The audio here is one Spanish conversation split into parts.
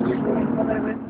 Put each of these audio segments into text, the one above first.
Gracias.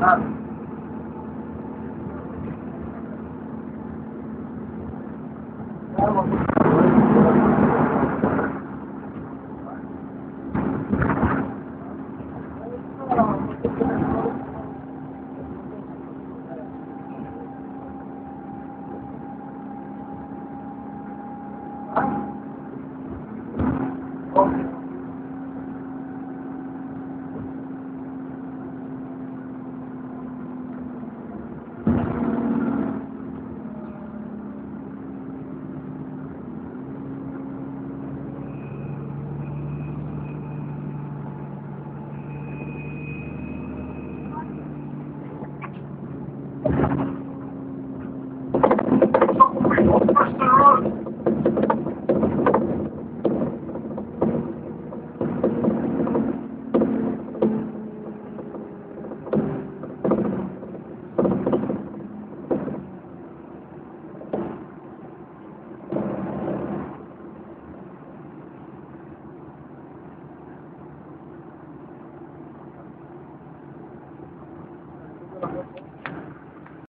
sabe?